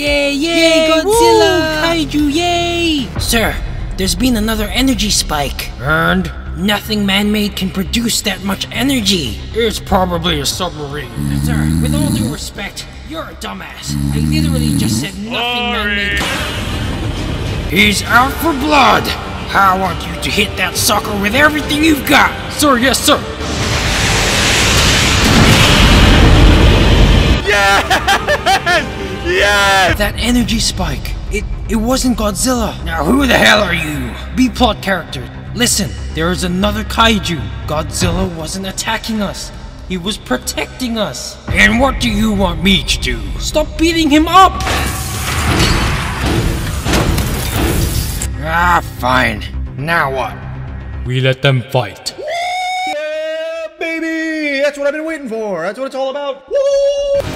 Yay, yay, Godzilla! Kaiju, yay! Sir, there's been another energy spike. And Nothing man-made can produce that much energy. it's probably a submarine. Sir, with all due respect, you're a dumbass. I literally just said nothing man-made can... He's out for blood. I want you to hit that sucker with everything you've got. Sir, yes, sir. That energy spike. It it wasn't Godzilla. Now who the hell are you? B-plot character. Listen, there is another kaiju. Godzilla wasn't attacking us. He was protecting us. And what do you want me to do? Stop beating him up! Ah, fine. Now what? We let them fight. Yeah, baby! That's what I've been waiting for. That's what it's all about. Woo!